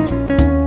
Bye.